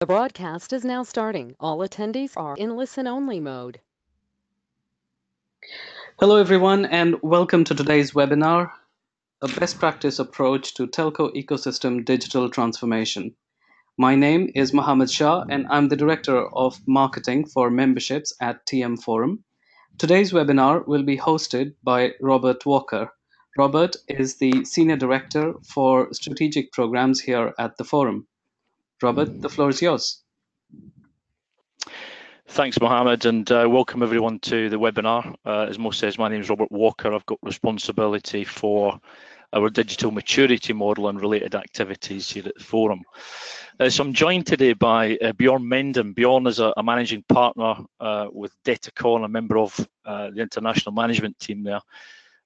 The broadcast is now starting. All attendees are in listen-only mode. Hello, everyone, and welcome to today's webinar, A Best Practice Approach to Telco Ecosystem Digital Transformation. My name is Mohammed Shah, and I'm the Director of Marketing for Memberships at TM Forum. Today's webinar will be hosted by Robert Walker. Robert is the Senior Director for Strategic Programs here at the Forum. Robert, the floor is yours. Thanks, Mohammed, and uh, welcome everyone to the webinar. Uh, as Mo says, my name is Robert Walker. I've got responsibility for our digital maturity model and related activities here at the forum. Uh, so I'm joined today by uh, Bjorn Menden. Bjorn is a, a managing partner uh, with Detecon, a member of uh, the international management team there.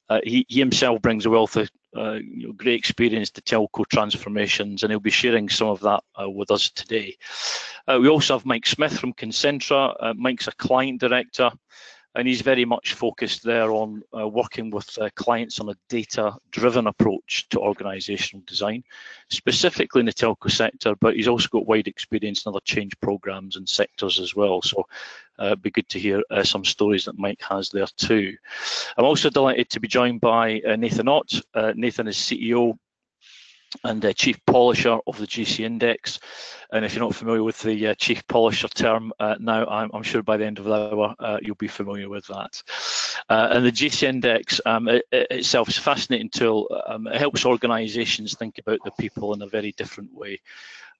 Uh, he, he, himself brings a wealth of uh, you know, great experience to telco transformations, and he'll be sharing some of that uh, with us today. Uh, we also have Mike Smith from Concentra. Uh, Mike's a client director and he's very much focused there on uh, working with uh, clients on a data-driven approach to organisational design, specifically in the telco sector, but he's also got wide experience in other change programs and sectors as well. So uh, it'd be good to hear uh, some stories that Mike has there too. I'm also delighted to be joined by uh, Nathan Ott. Uh, Nathan is CEO and uh, chief polisher of the GC Index. And if you're not familiar with the uh, chief polisher term uh, now, I'm, I'm, sure by the end of the hour uh, you'll be familiar with that. Uh, and the GC Index um, it, it itself is a fascinating tool. Um, it helps organisations think about the people in a very different way.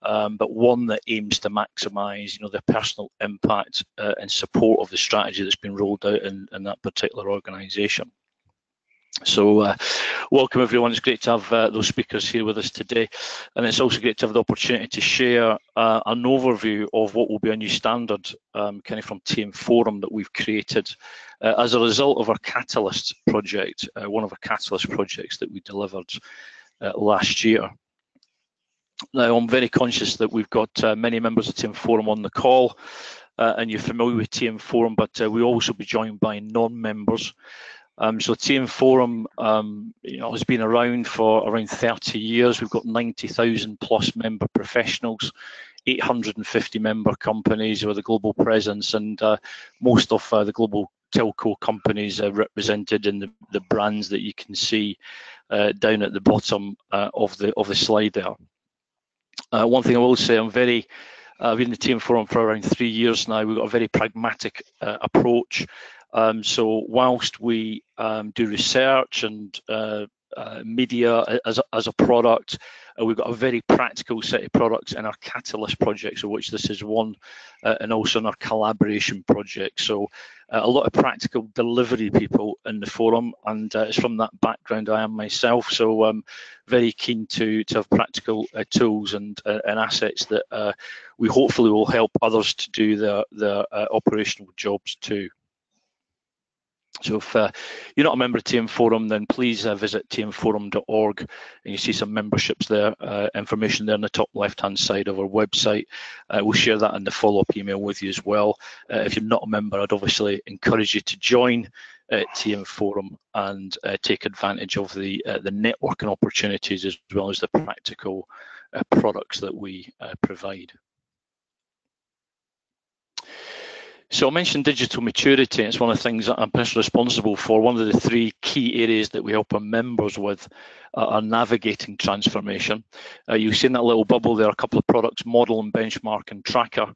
Um, but one that aims to maximise, you know, their personal impact uh, and support of the strategy that's been rolled out in, in that particular organisation. So, uh, welcome everyone. It's great to have uh, those speakers here with us today, and it's also great to have the opportunity to share uh, an overview of what will be a new standard, um, kind of from TM Forum that we've created uh, as a result of our Catalyst project, uh, one of our Catalyst projects that we delivered uh, last year. Now, I'm very conscious that we've got many members of TM Forum on the call, and you're familiar with TM Forum, but we'll also be joined by non-members. Um, so TM Forum, um, you know, has been around for around 30 years. We've got 90,000 plus member professionals, 850 member companies with a global presence, and uh, most of uh, the global telco companies are represented in the, the brands that you can see uh, down at the bottom uh, of the of the slide there. Uh, one thing I will say, I'm very I've been in the TM Forum for around three years now. We've got a very pragmatic uh, approach. Um, so whilst we um, do research and uh, uh, media as a, as a product, uh, we've got a very practical set of products in our Catalyst projects, of which this is one, uh, and also in our collaboration project. So uh, a lot of practical delivery people in the forum, and uh, it's from that background I am myself. So I'm um, very keen to to have practical tools and and assets that we hopefully will help others to do their their operational jobs too. So if uh, you're not a member of TM Forum, then please uh, visit tmforum.org and you see some memberships there, uh, information there on the top left-hand side of our website. Uh, we'll share that in the follow-up email with you as well. Uh, if you're not a member, I'd obviously encourage you to join uh, TM Forum and take advantage of the the networking opportunities as well as the practical products that we provide. So I mentioned digital maturity. It's one of the things that I'm personally responsible for. One of the three key areas that we help our members with uh, are navigating transformation. Uh, you see in that little bubble there a couple of products, model and benchmark and tracker.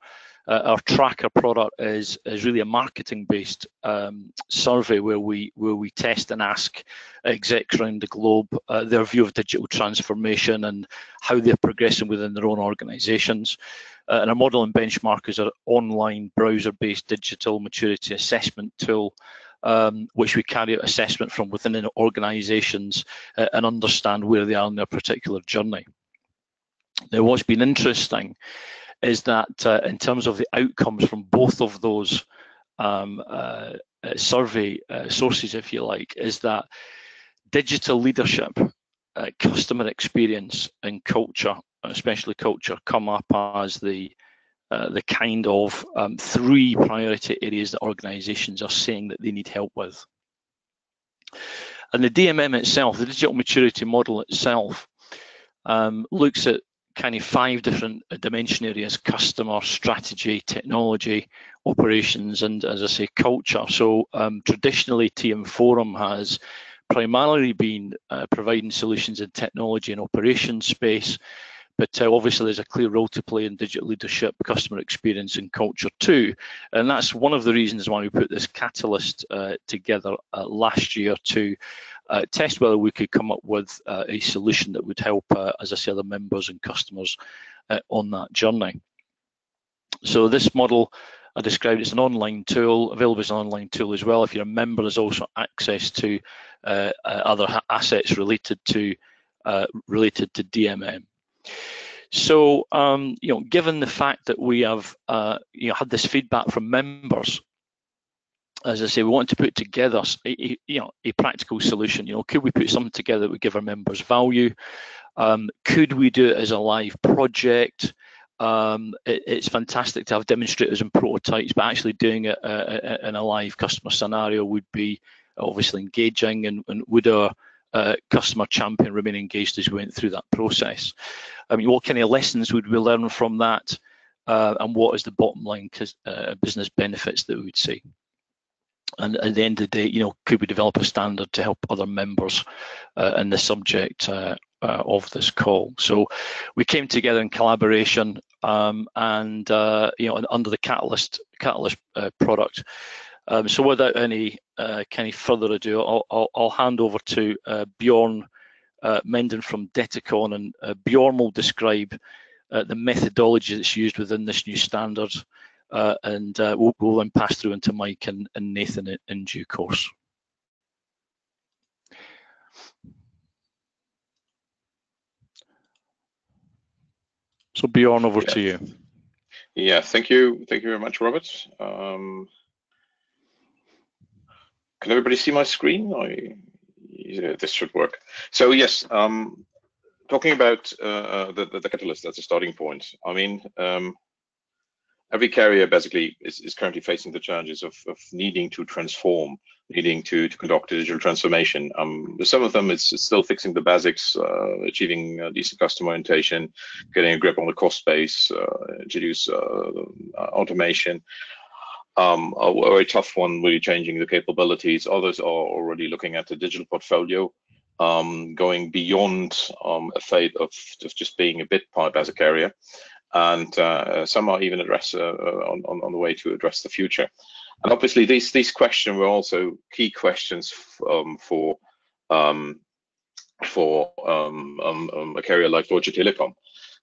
Uh, our tracker product is is really a marketing based um, survey where we where we test and ask execs around the globe uh, their view of digital transformation and how they're progressing within their own organizations. Uh, and our model and benchmark is an online browser-based digital maturity assessment tool um, which we carry out assessment from within organisations uh, and understand where they are in their particular journey. Now, what's been interesting is that uh, in terms of the outcomes from both of those um, uh, survey uh, sources, if you like, is that digital leadership, uh, customer experience, and culture especially culture, come up as the uh, the kind of um, three priority areas that organisations are saying that they need help with. And the DMM itself, the digital maturity model itself, um, looks at kind of five different dimension areas: customer, strategy, technology, operations, and as I say, culture. So um, traditionally, TM Forum has primarily been uh, providing solutions in technology and operations space, but uh, obviously there's a clear role to play in digital leadership, customer experience, and culture too. And that's one of the reasons why we put this catalyst uh, together uh, last year to uh, test whether we could come up with uh, a solution that would help, uh, as I say, the members and customers on that journey. So this model I described as an online tool, available as an online tool as well. If you're a member, there's also access to other assets related to related to DMM. So, um, you know, given the fact that we have, uh, you know, had this feedback from members, as I say, we want to put together, a, a, you know, a practical solution. You know, could we put something together that would give our members value? Um, could we do it as a live project? Um, it, it's fantastic to have demonstrators and prototypes, but actually doing it uh, uh in a live customer scenario would be obviously engaging and, and would our uh, customer champion remain engaged as we went through that process. I mean, what kind of lessons would we learn from that, uh, and what is the bottom line uh, business benefits that we would see? And at the end of the day, you know, could we develop a standard to help other members uh, in the subject uh, of this call? So we came together in collaboration, um, and you know, under the Catalyst Catalyst product. Um, so without any uh, kind of further ado, I'll, I'll, I'll hand over to uh, Bjorn uh, Menden from Detecon, and uh, Bjorn will describe uh, the methodology that's used within this new standard, uh, and we'll, we'll, then pass through into Mike and, and Nathan in, in, due course. So Bjorn, over yeah. to you. Yeah, thank you. Thank you very much, Robert. Um, can everybody see my screen? I, yeah, this should work. So yes, um, talking about uh, uh, the, the, the catalyst as a starting point. I mean, um, every carrier basically is, is currently facing the challenges of, of needing to transform, needing to, to conduct a digital transformation. Um, some of them it's, it's still fixing the basics, uh, achieving decent customer orientation, getting a grip on the cost base, uh, introduce uh, automation um, a very tough one, really changing the capabilities. Others are already looking at the digital portfolio, um, going beyond um, a fate of, of just being a bit pipe as a carrier. And uh, some are even address uh, on, on, on, the way to address the future. And obviously, these these questions were also key questions um, for um, for um, a carrier like Deutsche Telekom.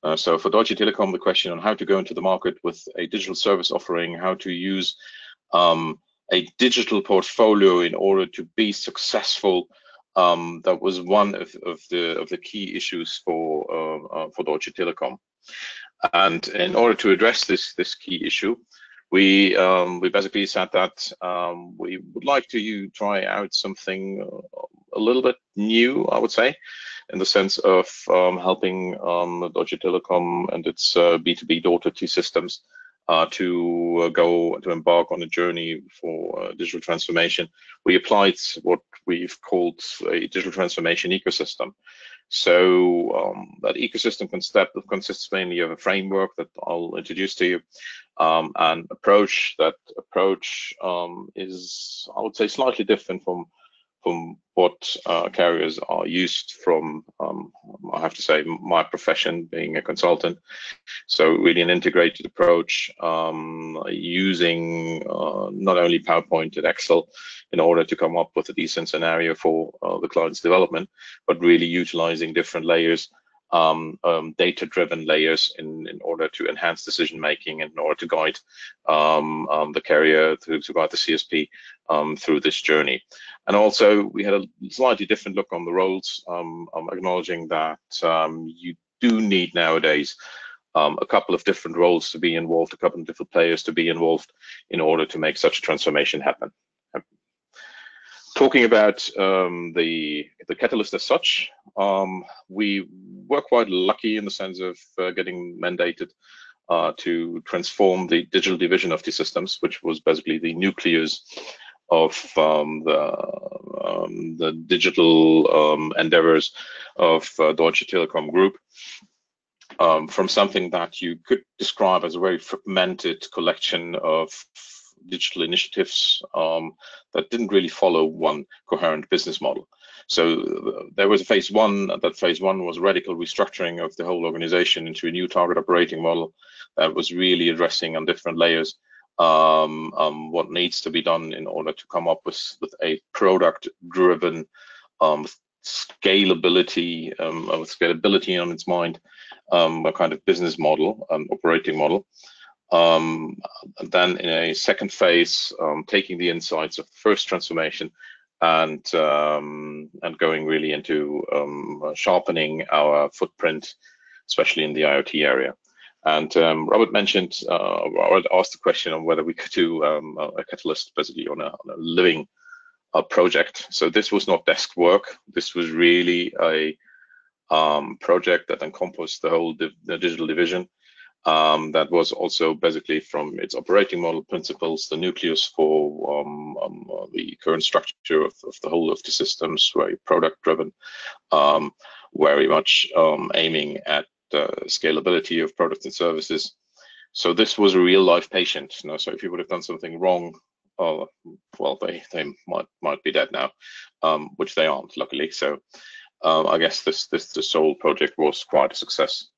Uh, so for Deutsche Telekom, the question on how to go into the market with a digital service offering, how to use um, a digital portfolio in order to be successful. Um, that was one of, of, the of the key issues for uh, uh, for Deutsche Telekom. And in order to address this this key issue, we um, we basically said that um, we would like to you try out something uh, a little bit new, I would say in the sense of um, helping um, Deutsche Telekom and its uh, B2B daughter T-Systems uh, to uh, go to embark on a journey for uh, digital transformation. We applied what we've called a digital transformation ecosystem. So um, that ecosystem concept consists mainly of a framework that I'll introduce to you, um, and approach. That approach um, is, I would say, slightly different from from what uh, carriers are used from, um, I have to say, my profession being a consultant. So really an integrated approach um, using uh, not only PowerPoint and Excel in order to come up with a decent scenario for uh, the client's development, but really utilizing different layers um, um, data-driven layers in, in order to enhance decision making and in order to guide um, um the carrier to, to guide the CSP um, through this journey. And also, we had a slightly different look on the roles, um, acknowledging that you do need nowadays a couple of different roles to be involved, a couple of different players to be involved in order to make such a transformation happen talking about um, the the catalyst as such, um, we were quite lucky in the sense of uh, getting mandated uh, to transform the digital division of T-Systems, which was basically the nucleus of um, the um, the digital um, endeavors of uh, Deutsche Telekom Group. um, from something that you could describe as a very fragmented collection of digital initiatives um, that didn't really follow one coherent business model. So there was a phase one. That phase one was radical restructuring of the whole organization into a new target operating model that was really addressing on different layers um, um, what needs to be done in order to come up with, with a product-driven um, scalability, um, scalability on its mind, um, a kind of business model, um, operating model. Um, then in a second phase, um, taking the insights of the first transformation and um, and going really into um, sharpening our footprint, especially in the IoT area. And um, Robert mentioned, uh, Robert asked the question on whether we could do um, a catalyst basically on a, on a living uh, project. So this was not desk work. This was really a project that encompassed the whole the digital division. Um, that was also basically from its operating model principles, the nucleus for um, um, uh, the current structure of, of, the whole of T-Systems, very product driven, um, very much um, aiming at uh, scalability of products and services. So this was a real life patient. You know, so if you would have done something wrong, uh, well, they they might might be dead now, um, which they aren't, luckily. So I guess this this this whole project was quite a success.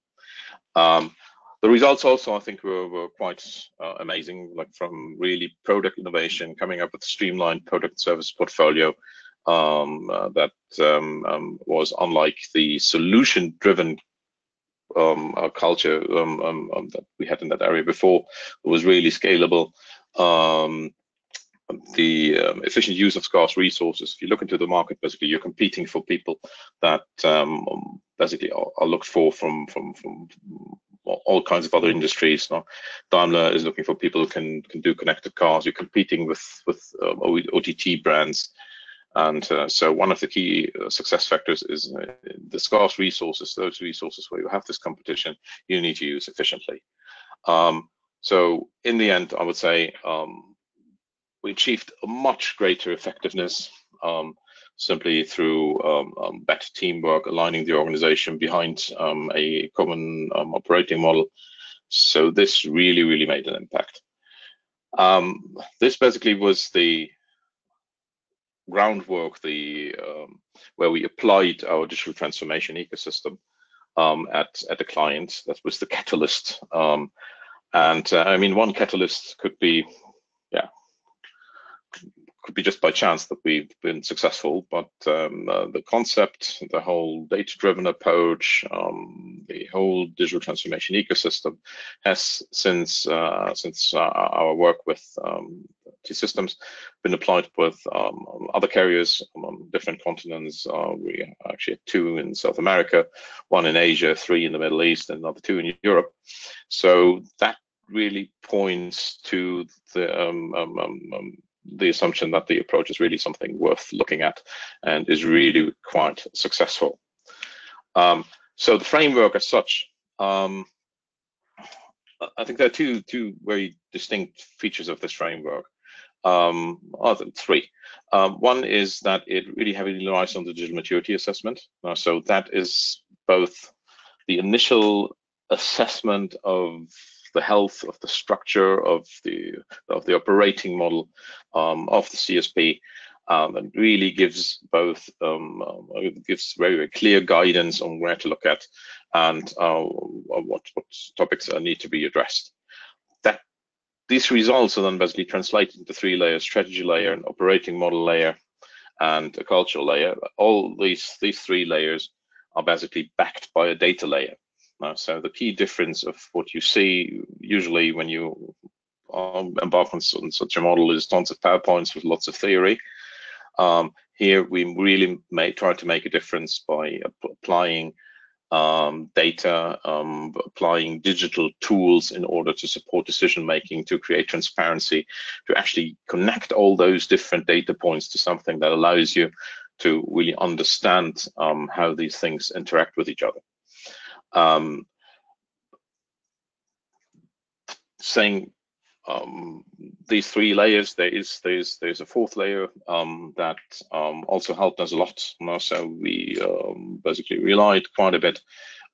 Um, the results also, I think, were, were quite uh, amazing, like from really product innovation, coming up with a streamlined product service portfolio um, uh, that um, um, was unlike the solution-driven um, uh, culture um, um, that we had in that area before. It was really scalable. the efficient use of scarce resources. If you look into the market, basically, you're competing for people that basically are, are looked for from from from all kinds of other industries. Daimler is looking for people who can can do connected cars. You're competing with with um, OTT brands, and uh, so one of the key uh, success factors is uh, the scarce resources. Those resources where you have this competition, you need to use efficiently. Um, so in the end, I would say um, we achieved a much greater effectiveness. Um, simply through um, um, better teamwork, aligning the organization behind um, a common um, operating model. So this really, really made an impact. Um, this basically was the groundwork, the um, where we applied our digital transformation ecosystem at at the client. That was the catalyst. and uh, I mean, one catalyst could be, yeah, could be just by chance that we've been successful, but um, uh, the concept, the whole data-driven approach, um, the whole digital transformation ecosystem has since uh, since uh, our work with um, T-Systems been applied with um, other carriers on different continents. Uh, we actually had two in South America, one in Asia, three in the Middle East, and another two in Europe. So that really points to the um, um, um, the assumption that the approach is really something worth looking at and is really quite successful. Um, so the framework as such, um, I think there are two two very distinct features of this framework. Um, three. Um, one is that it really heavily relies on the digital maturity assessment. Uh, so that is both the initial assessment of the health of the structure of the of the operating model um, of the CSP. Um, and really gives both um, uh, gives very, very clear guidance on where to look at and uh, what what topics need to be addressed. That these results are then basically translated into three layers: strategy layer, an operating model layer, and a cultural layer. All these these three layers are basically backed by a data layer. Uh, so the key difference of what you see usually when you um, embark on, on, such a model is tons of PowerPoints with lots of theory. Um, here we really may try to make a difference by applying um, data, um, applying digital tools in order to support decision making, to create transparency, to actually connect all those different data points to something that allows you to really understand um, how these things interact with each other. Um, saying um, these three layers, there is there's there's a fourth layer um, that um, also helped us a lot. So we um, basically relied quite a bit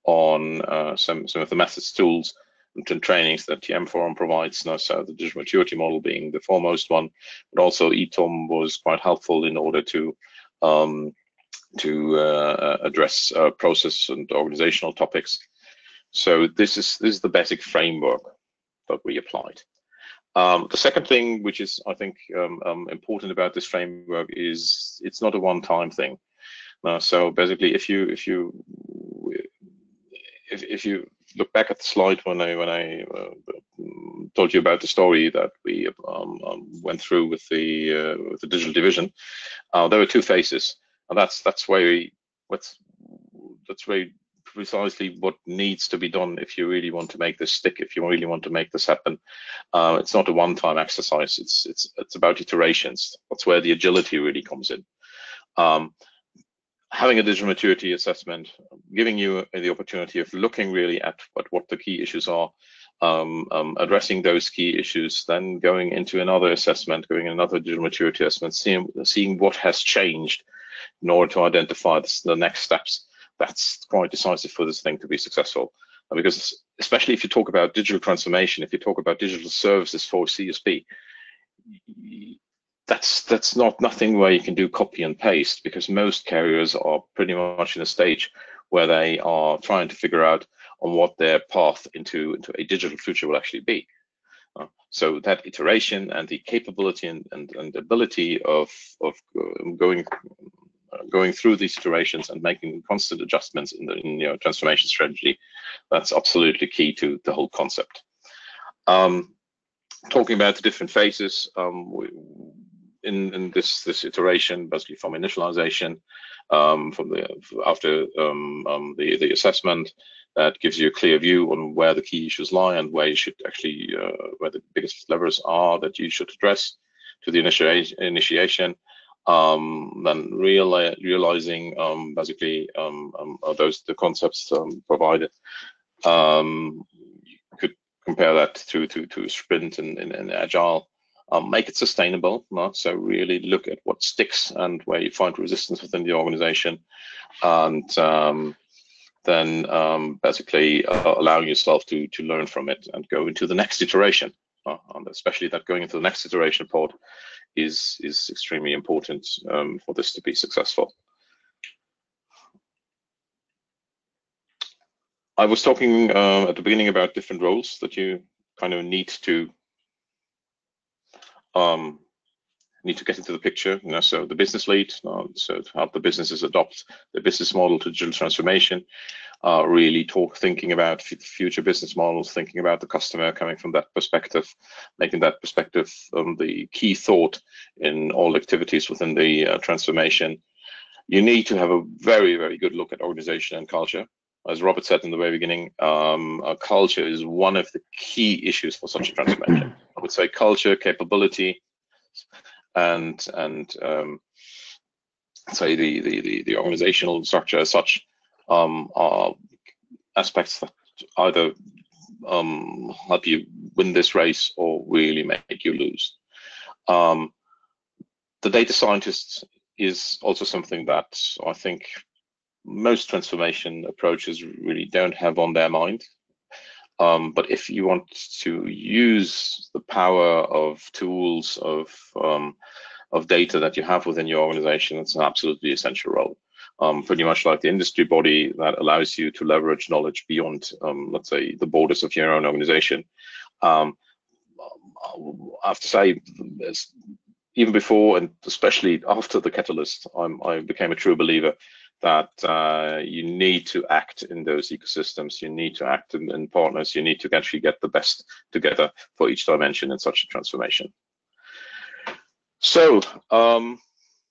on uh, some some of the methods, tools, and trainings that TM Forum provides. So the digital maturity model being the foremost one, but also eTOM was quite helpful in order to um, to uh, address uh, process and organizational topics. So this is this is the basic framework that we applied. Um, the second thing, which is I think um, um, important about this framework, is it's not a one-time thing. Uh, so basically, if you if you if, if you look back at the slide when I when I uh, told you about the story that we um, um, went through with the uh, with the digital division, uh, there were two phases, and that's that's where we, what's that's where precisely what needs to be done if you really want to make this stick, if you really want to make this happen. Uh, it's not a one-time exercise. It's it's it's about iterations. That's where the agility really comes in. Um, having a digital maturity assessment, giving you the opportunity of looking really at what, what the key issues are, um, um, addressing those key issues, then going into another assessment, going into another digital maturity assessment, seeing, seeing what has changed in order to identify the, next steps. That's quite decisive for this thing to be successful. Because especially if you talk about digital transformation, if you talk about digital services for CSP, that's that's not nothing where you can do copy and paste because most carriers are pretty much in a stage where they are trying to figure out on what their path into into a digital future will actually be. Uh, so that iteration and the capability and, and, and ability of of going going through these iterations and making constant adjustments in the in your transformation strategy, that's absolutely key to the whole concept. Um, talking about the different phases, um, we, in, in this this iteration, basically from initialization, um, from the after um, um, the the assessment, that gives you a clear view on where the key issues lie and where you should actually uh, where the biggest levers are that you should address to the initiation initiation. Um, then real, realizing um, basically um, those the concepts provided. you could compare that to to to sprint and, and, and agile um, make it sustainable. So really look at what sticks and where you find resistance within the organization, and um, then um, basically uh, allowing yourself to to learn from it and go into the next iteration. Uh, especially that going into the next iteration pod is is extremely important um, for this to be successful. I was talking uh, at the beginning about different roles that you kind of need to um, need to get into the picture. You know, so the business lead, uh, so help the businesses adopt the business model to digital transformation, uh, really talk, thinking about future business models, thinking about the customer coming from that perspective, making that perspective um, the key thought in all activities within the uh, transformation. You need to have a very, very good look at organization and culture. As Robert said in the very beginning, um, culture is one of the key issues for such a transformation I would say culture, capability, and and um, say the, the, the the organizational structure as such um, are aspects that either um, help you win this race or really make you lose. Um, the data scientist is also something that I think most transformation approaches really don't have on their mind. Um, but if you want to use the power of tools of um, of data that you have within your organization, it's an absolutely essential role. Um, pretty much like the industry body that allows you to leverage knowledge beyond, um, let's say, the borders of your own organization. Um, I have to say, even before and especially after the catalyst, I'm, I became a true believer that uh, you need to act in those ecosystems. You need to act in, in, partners. You need to actually get the best together for each dimension in such a transformation. So, um,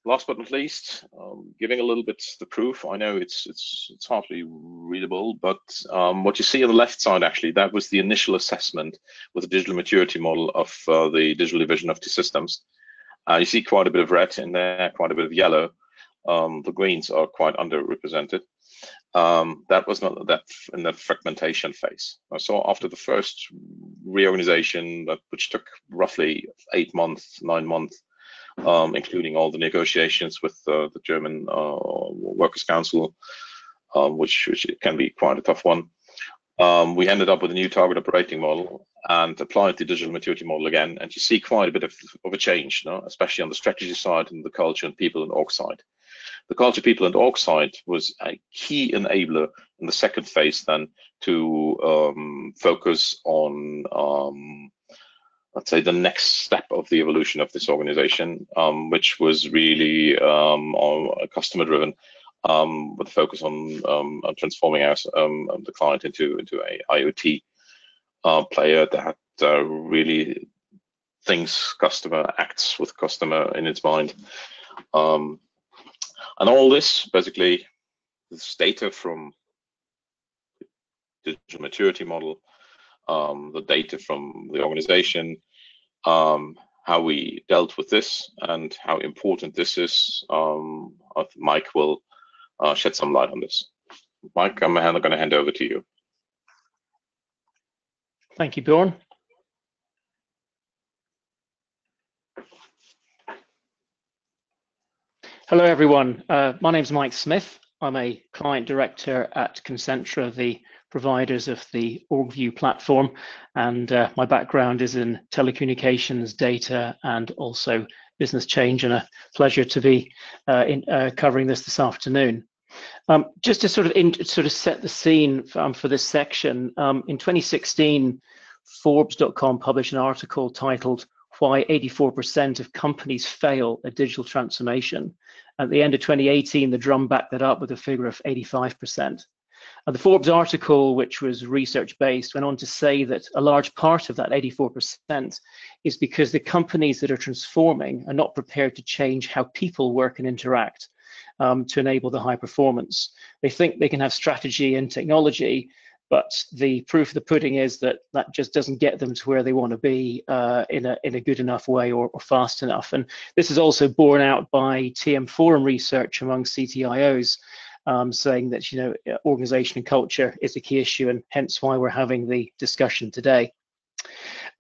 last but not least, um, giving a little bit the proof. I know it's it's it's hardly readable, but um, what you see on the left side actually that was the initial assessment with the digital maturity model of uh, the digital division of T-Systems. Uh, you see quite a bit of red in there, quite a bit of yellow um, the greens are quite underrepresented. Um, that was not that in the fragmentation phase. So after the first reorganization, that which took roughly eight months, nine months, um, including all the negotiations with uh, the German uh, Workers' Council, um, which, which can be quite a tough one. Um, we ended up with a new target operating model and applied the digital maturity model again. And you see quite a bit of, of a change, you know, especially on the strategy side and the culture and people and org side. The culture, people, and org side was a key enabler in the second phase then to um, focus on um, let's say the next step of the evolution of this organization, um, which was really um, customer driven, um, with focus on, um, on transforming us, um, the client into into a IoT uh, player that uh, really thinks customer, acts with customer in its mind, um, and all this basically this data from digital maturity model um, the data from the organization, how we dealt with this, and how important this is. Um, Mike will shed some light on this. Mike, I'm going to hand over to you. Thank you, Bjorn. Hello, everyone. Uh, my name is Mike Smith. I'm a client director at Concentra, the providers of the OrgView platform. And uh, my background is in telecommunications, data, and also business change, and a pleasure to be uh, in, uh, covering this this afternoon. Um, just to sort of in, sort of set the scene for, um, for this section, um, in 2016, Forbes.com published an article titled "Why 84% of Companies Fail at Digital Transformation." At the end of 2018, the drum backed that up with a figure of 85%. And the Forbes article, which was research based, went on to say that a large part of that 84% is because the companies that are transforming are not prepared to change how people work and interact um, to enable the high performance. They think they can have strategy and technology, but the proof of the pudding is that that just doesn't get them to where they want to be uh, in a in a good enough way or, or, fast enough. And this is also borne out by TM Forum research among CTIOs, um, saying that you know organization and culture is a key issue, and hence why we're having the discussion today.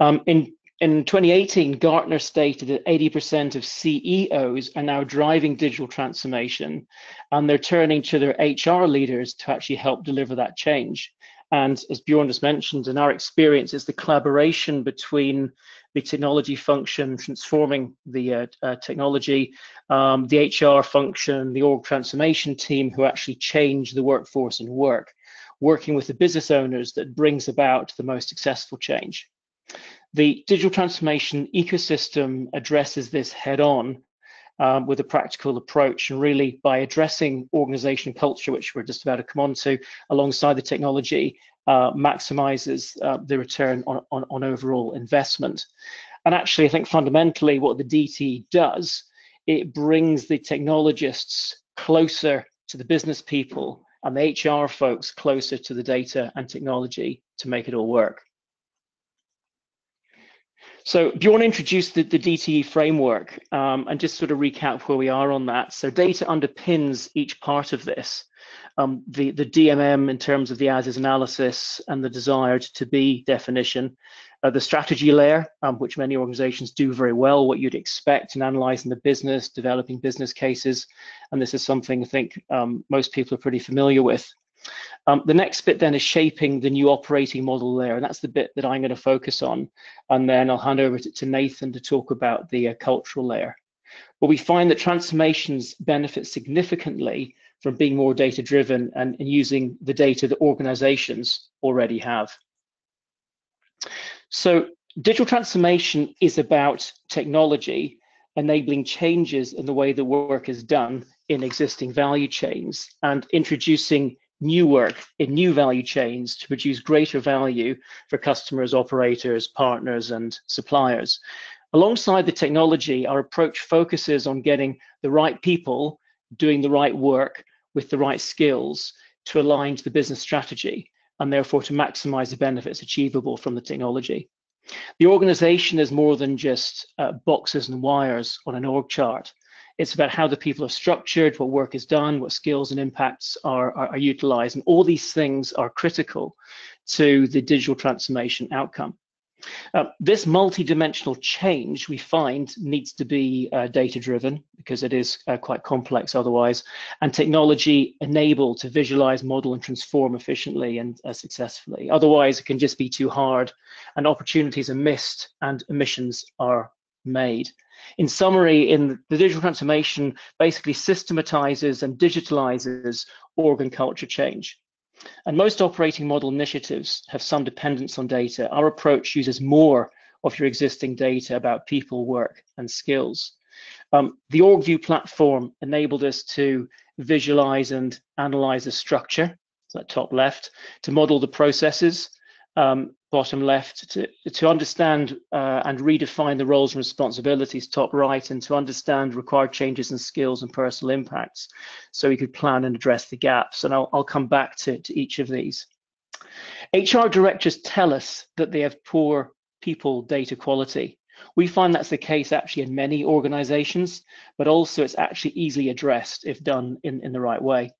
Um, in in 2018, Gartner stated that 80% of CEOs are now driving digital transformation, and they're turning to their HR leaders to actually help deliver that change. And as Bjorn just mentioned, in our experience, it's the collaboration between the technology function transforming the uh, uh, technology, um, the HR function, the org transformation team who actually change the workforce and work, working with the business owners that brings about the most successful change. The digital transformation ecosystem addresses this head on um, with a practical approach and really by addressing organization culture, which we're just about to come on to, alongside the technology, uh, maximizes uh, the return on, on, on overall investment. And actually, I think fundamentally what the DT does, it brings the technologists closer to the business people and the HR folks closer to the data and technology to make it all work. So Bjorn introduced the, the DTE framework um, and just sort of recap where we are on that. So data underpins each part of this. Um, the, the DMM in terms of the as-is analysis and the desired to be definition, uh, the strategy layer, um, which many organizations do very well, what you'd expect in analyzing the business, developing business cases. And this is something I think um, most people are pretty familiar with. Um, the next bit then is shaping the new operating model there, and that's the bit that I'm going to focus on. And then I'll hand over to, to Nathan to talk about the uh, cultural layer. But we find that transformations benefit significantly from being more data driven and, and using the data that organizations already have. So digital transformation is about technology enabling changes in the way the work is done in existing value chains and introducing new work in new value chains to produce greater value for customers, operators, partners, and suppliers. Alongside the technology, our approach focuses on getting the right people doing the right work with the right skills to align to the business strategy and therefore to maximize the benefits achievable from the technology. The organization is more than just uh, boxes and wires on an org chart. It's about how the people are structured, what work is done, what skills and impacts are, are, are utilized. And all these things are critical to the digital transformation outcome. Uh, this multi-dimensional change we find needs to be uh, data-driven because it is uh, quite complex otherwise, and technology enabled to visualize, model, and transform efficiently and uh, successfully. Otherwise, it can just be too hard, and opportunities are missed and emissions are made. In summary, in the digital transformation basically systematizes and digitalizes organ culture change. And most operating model initiatives have some dependence on data. Our approach uses more of your existing data about people, work, and skills. Um, the OrgView platform enabled us to visualize and analyze the structure, so that top left, to model the processes, um, bottom left, to, to understand uh, and redefine the roles and responsibilities, top right, and to understand required changes in skills and personal impacts so we could plan and address the gaps. And I'll, I'll come back to, to each of these. HR directors tell us that they have poor people data quality. We find that's the case actually in many organizations, but also it's actually easily addressed if done in, in the right way.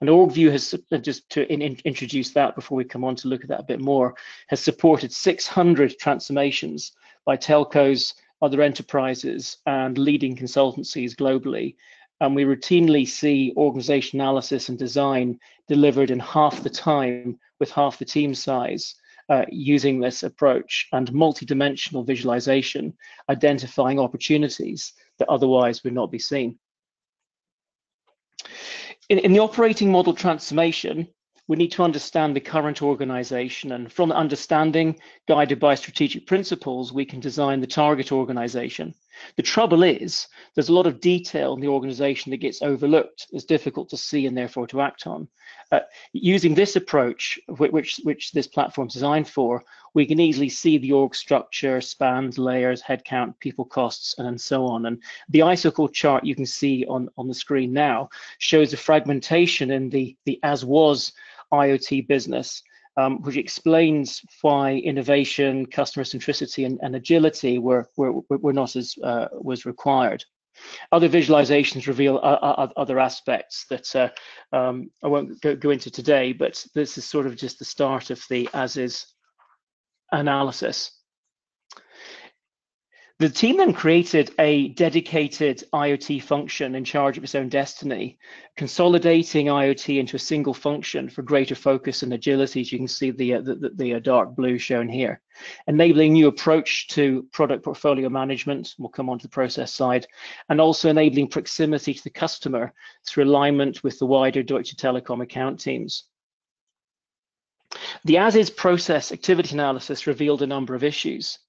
And OrgView has, uh, just to in, in, introduce that before we come on to look at that a bit more, has supported 600 transformations by telcos, other enterprises, and leading consultancies globally. And we routinely see organization analysis and design delivered in half the time with half the team size. Uh, using this approach and multidimensional visualization, identifying opportunities that otherwise would not be seen in, in the operating model transformation, we need to understand the current organization. And from understanding, guided by strategic principles, we can design the target organization. The trouble is, there's a lot of detail in the organization that gets overlooked. It's difficult to see and therefore to act on. Uh, using this approach, which, which this platform is designed for, we can easily see the org structure, spans, layers, headcount, people costs, and so on. And the icicle chart you can see on, on the screen now shows the fragmentation in the, the as was IoT business, um, which explains why innovation, customer centricity, and, and agility were, were, were not as uh, was required. Other visualizations reveal other aspects that uh, um, I won't go, go, into today, but this is sort of just the start of the as is analysis. The team then created a dedicated IoT function in charge of its own destiny, consolidating IoT into a single function for greater focus and agility, as you can see the, uh, the, the, uh, dark blue shown here, enabling a new approach to product portfolio management, we'll come on to the process side, and also enabling proximity to the customer through alignment with the wider Deutsche Telekom account teams. The as-is process activity analysis revealed a number of issues.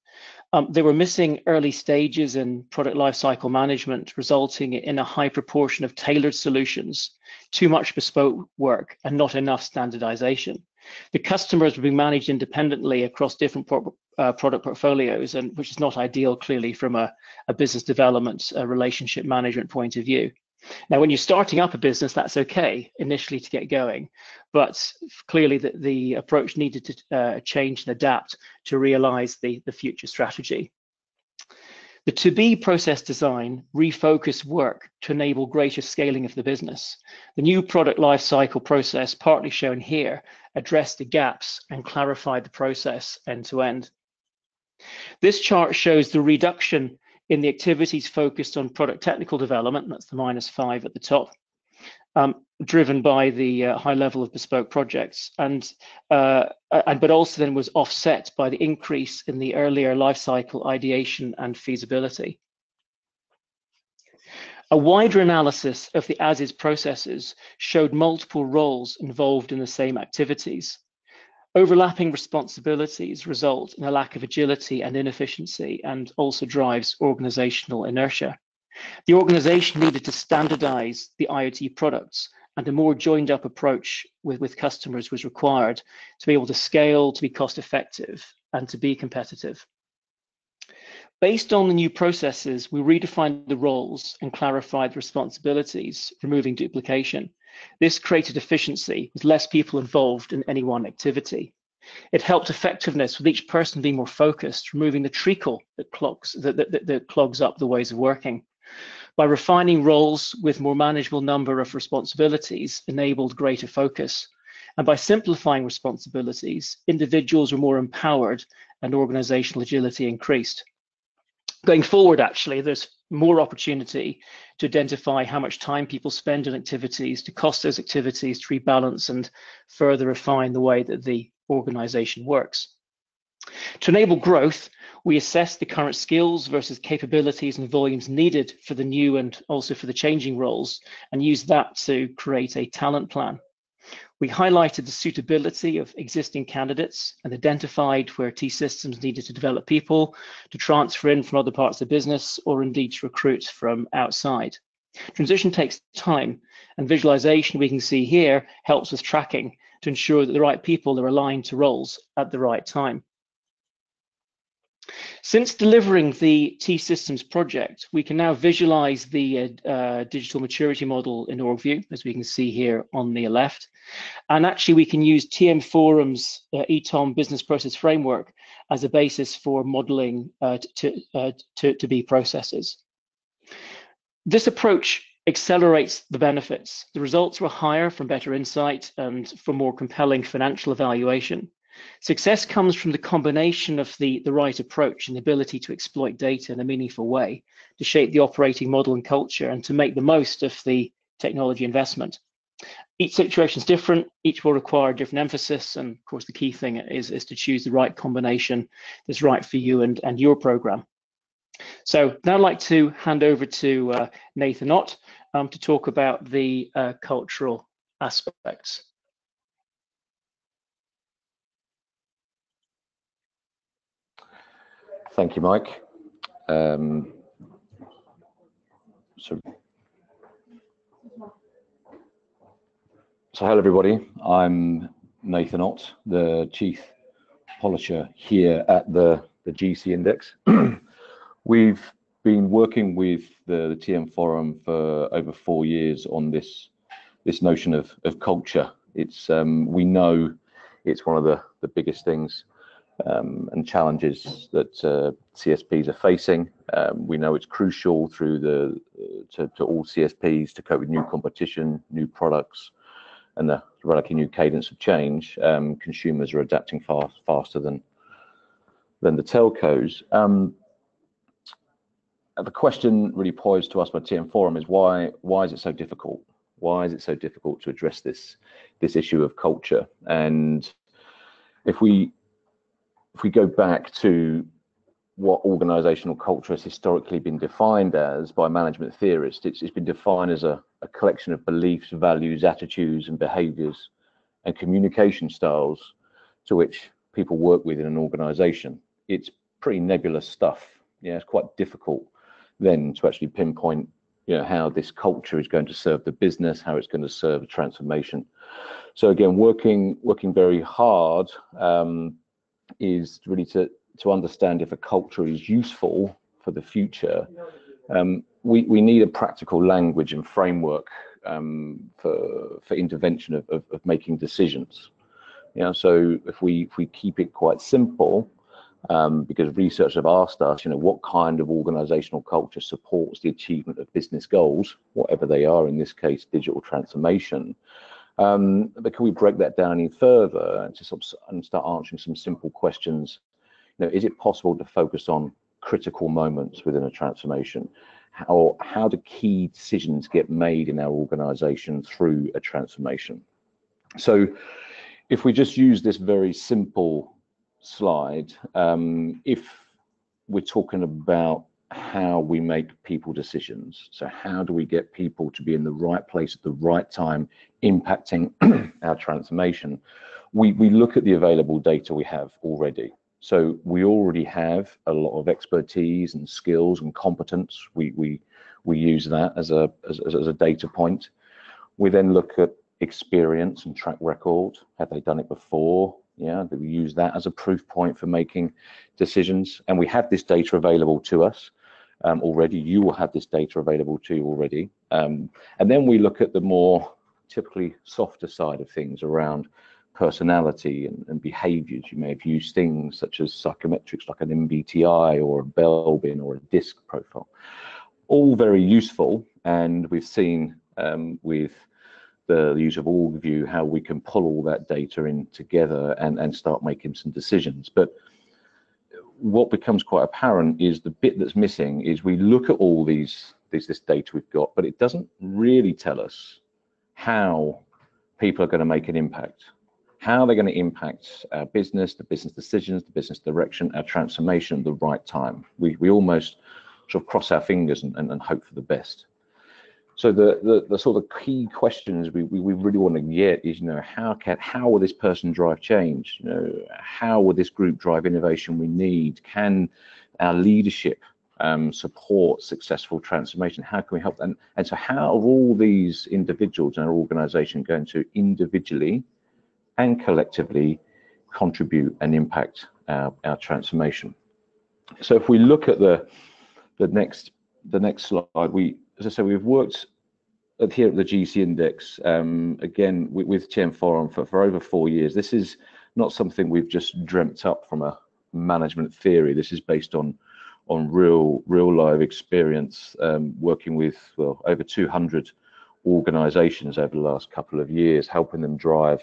Um, they were missing early stages in product lifecycle management, resulting in a high proportion of tailored solutions, too much bespoke work, and not enough standardization. The customers were being managed independently across different pro uh, product portfolios, and which is not ideal, clearly, from a, a business development uh, relationship management point of view. Now, when you're starting up a business, that's okay initially to get going, but clearly the, the approach needed to uh, change and adapt to realize the, the future strategy. The to be process design refocused work to enable greater scaling of the business. The new product lifecycle process, partly shown here, addressed the gaps and clarified the process end to end. This chart shows the reduction in the activities focused on product technical development, that's the minus five at the top, um, driven by the uh, high level of bespoke projects, and, uh, and but also then was offset by the increase in the earlier lifecycle ideation and feasibility. A wider analysis of the as-is processes showed multiple roles involved in the same activities. Overlapping responsibilities result in a lack of agility and inefficiency and also drives organizational inertia. The organization needed to standardize the IoT products and a more joined up approach with, with customers was required to be able to scale, to be cost effective, and to be competitive. Based on the new processes, we redefined the roles and clarified the responsibilities, removing duplication. This created efficiency with less people involved in any one activity. It helped effectiveness with each person being more focused, removing the treacle that clogs, that, that, that clogs up the ways of working. By refining roles with more manageable number of responsibilities enabled greater focus. And by simplifying responsibilities, individuals were more empowered and organizational agility increased. Going forward, actually, there's more opportunity to identify how much time people spend on activities, to cost those activities, to rebalance and further refine the way that the organization works. To enable growth, we assess the current skills versus capabilities and volumes needed for the new and also for the changing roles and use that to create a talent plan. We highlighted the suitability of existing candidates and identified where T-Systems needed to develop people to transfer in from other parts of the business or indeed to recruit from outside. Transition takes time and visualization we can see here helps with tracking to ensure that the right people are aligned to roles at the right time. Since delivering the T-Systems project, we can now visualize the uh, uh, digital maturity model in OrgView, as we can see here on the left. And actually, we can use TM Forum's uh, eTOM business process framework as a basis for modeling uh, to, uh, to, to be processes. This approach accelerates the benefits. The results were higher from better insight and from more compelling financial evaluation. Success comes from the combination of the, the right approach and the ability to exploit data in a meaningful way to shape the operating model and culture and to make the most of the technology investment. Each situation is different, each will require a different emphasis, and of course the key thing is, is to choose the right combination that's right for you and, and your program. So now I'd like to hand over to uh, Nathan Ott um, to talk about the uh, cultural aspects. Thank you, Mike. Um, so, so hello everybody. I'm Nathan Ott, the chief polisher here at the, the GC Index. We've been working with the, the, TM Forum for over four years on this this notion of, of culture. It's um, we know it's one of the, the biggest things um, and challenges that uh, CSPs are facing. Um, we know it's crucial through the uh, to, to, all CSPs to cope with new competition, new products, and the radically new cadence of change. Um, consumers are adapting fast faster than than the telcos. Um, the question really posed to us by TM Forum is why why is it so difficult? Why is it so difficult to address this this issue of culture? And if we if we go back to what organizational culture has historically been defined as by management theorists, it's, it's been defined as a, a collection of beliefs, values, attitudes, and behaviors and communication styles to which people work with in an organization. It's pretty nebulous stuff. Yeah, it's quite difficult then to actually pinpoint you know how this culture is going to serve the business, how it's going to serve the transformation. So again, working working very hard um, is really to to understand if a culture is useful for the future. Um, we we need a practical language and framework um, for for intervention of, of, of making decisions. Know, so if we if we keep it quite simple, um, because research have asked us, you know, what kind of organizational culture supports the achievement of business goals, whatever they are, in this case, digital transformation. Um, but can we break that down any further and, to and start answering some simple questions? You know, is it possible to focus on critical moments within a transformation? How, how do key decisions get made in our organization through a transformation? So if we just use this very simple slide, um, if we're talking about how we make people decisions. So how do we get people to be in the right place at the right time, impacting our transformation? We, we look at the available data we have already. So we already have a lot of expertise and skills and competence. We, we, we use that as a, as, as a data point. We then look at experience and track record. Have they done it before? Yeah, we use that as a proof point for making decisions. And we have this data available to us um, already. You will have this data available to you already. Um, and then we look at the more typically softer side of things around personality and, and, behaviors. You may have used things such as psychometrics like an MBTI or a Belbin or a DISC profile. All very useful, and we've seen um, with the, use of OrgView how we can pull all that data in together and, and start making some decisions. But what becomes quite apparent is the bit that's missing is we look at all these this, this data we've got, but it doesn't really tell us how people are going to make an impact, how they're going to impact our business, the business decisions, the business direction, our transformation at the right time. We, we almost sort of cross our fingers and, and, and hope for the best. So the, the, the sort of key questions we, we, we, really want to get is, you know, how can how will this person drive change? You know, how will this group drive innovation we need? Can our leadership um, support successful transformation? How can we help them? And so how are all these individuals in our organization going to individually and collectively contribute and impact our, our transformation? So if we look at the the next the next slide, we as I said, we've worked at, here at the GC Index, um, again, with, with TM Forum for, for over four years. This is not something we've just dreamt up from a management theory. This is based on on real real live experience um, working with well over 200 organizations over the last couple of years helping them drive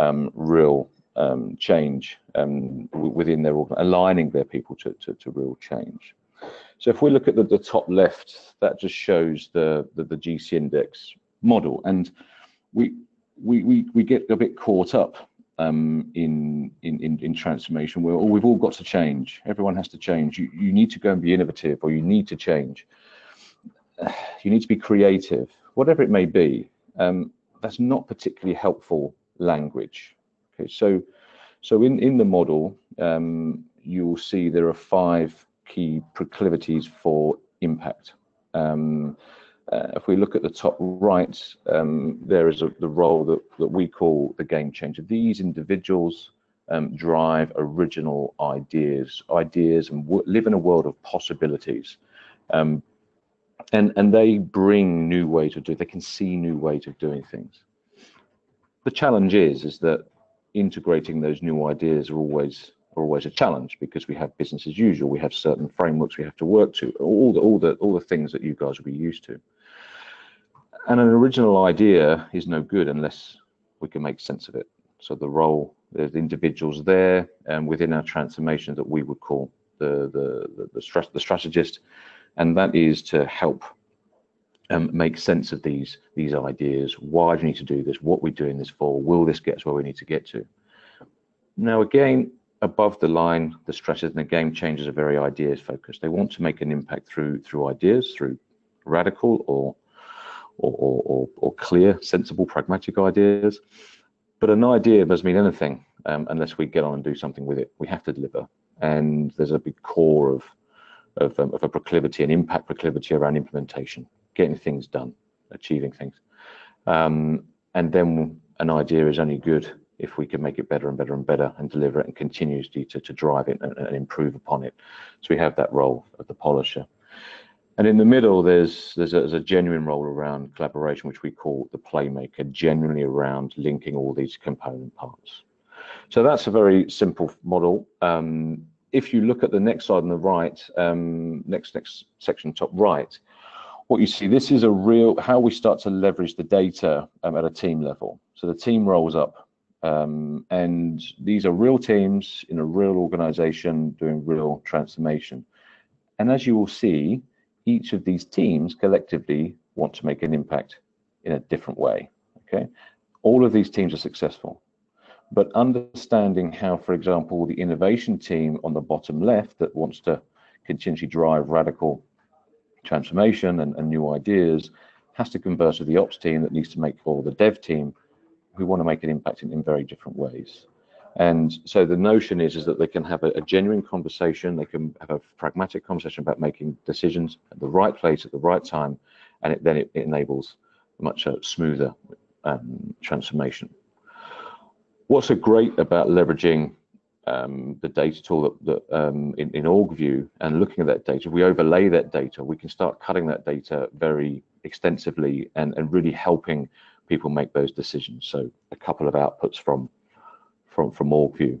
um, real um, change um, within their aligning their people to, to, to real change so if we look at the, the top left, that just shows the, the, the GC index model. And we, we, we, we get a bit caught up um, in, in, in, transformation where we've all got to change. Everyone has to change. You, you need to go and be innovative or you need to change. You need to be creative, whatever it may be. Um, that's not particularly helpful language. Okay, so so in, in the model, um, you will see there are five key proclivities for impact. Um, uh, if we look at the top right, um, there is a, the role that, that we call the game changer. These individuals um, drive original ideas, ideas, and live in a world of possibilities. Um, and, and they bring new ways of doing. They can see new ways of doing things. The challenge is is that integrating those new ideas are always always a challenge because we have business as usual. We have certain frameworks we have to work to, all the all the all the things that you guys will be used to. And an original idea is no good unless we can make sense of it. So the role, there's individuals there, and within our transformation that we would call the the the, the, the strategist, and that is to help um, make sense of these these ideas. Why do we need to do this? What we're doing this for? Will this get us where we need to get to? Now again, above the line, the strategists and the game changers are very ideas focused. They want to make an impact through through ideas, through radical or or, or, or clear, sensible, pragmatic ideas. But an idea doesn't mean anything um, unless we get on and do something with it. We have to deliver, and there's a big core of of, um, of a proclivity, an impact proclivity around implementation, getting things done, achieving things. Um, and then an idea is only good if we can make it better and better and better and deliver it and continuously to, to drive it and, and improve upon it. So we have that role of the polisher. And in the middle, there's there's a, there's a, genuine role around collaboration, which we call the playmaker, genuinely around linking all these component parts. So that's a very simple model. Um, if you look at the next slide on the right, um, next next section, top right, what you see, this is a real how we start to leverage the data um, at a team level. So the team rolls up um, and these are real teams in a real organization doing real transformation. And as you will see, each of these teams collectively want to make an impact in a different way. Okay, all of these teams are successful, but understanding how, for example, the innovation team on the bottom left that wants to continually drive radical transformation and, and new ideas has to converse with the ops team that needs to make, or the dev team who want to make an impact in, in very different ways. And so the notion is, is that they can have a, a, genuine conversation, they can have a pragmatic conversation about making decisions at the right place at the right time, and it, then it, it enables much uh, smoother um, transformation. What's so great about leveraging um, the data tool that, that um, in, in OrgView and looking at that data, we overlay that data, we can start cutting that data very extensively and, and really helping people make those decisions. So a couple of outputs from from from OrgView.